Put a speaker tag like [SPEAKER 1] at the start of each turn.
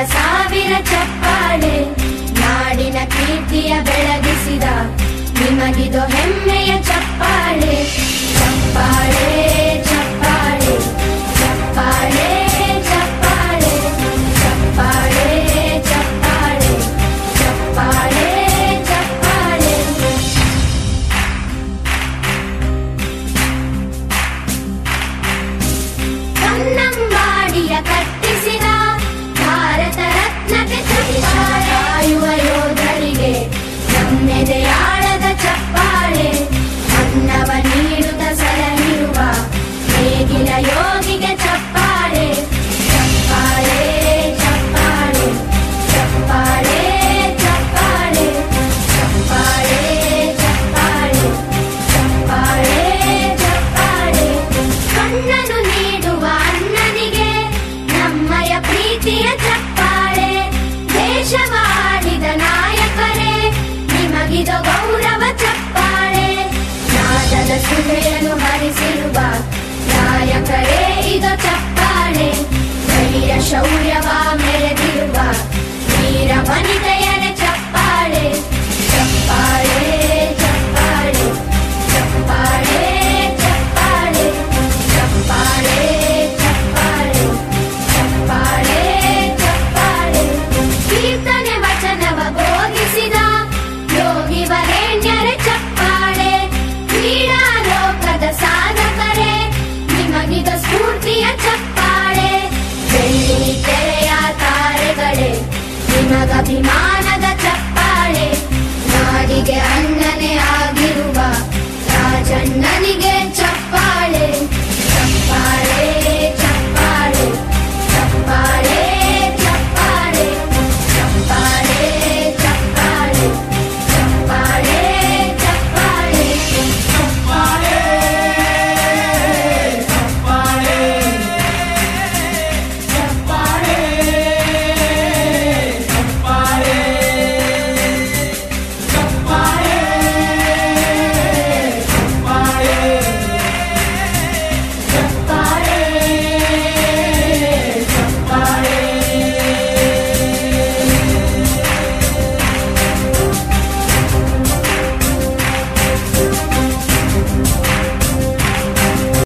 [SPEAKER 1] रसा विरच media. గౌరవ చెప్పాడే నా i got Nagabina.